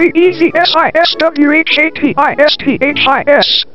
the easy s i s w h a t i s t h i s.